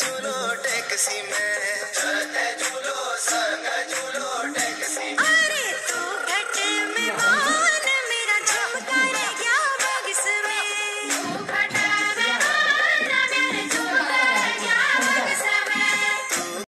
झूलो, टैक्सी में। चलते झूलो संग झूलो टैक्सी में अरे तू घटे में बोल मेरा झुमका रह गया बॉक्स में।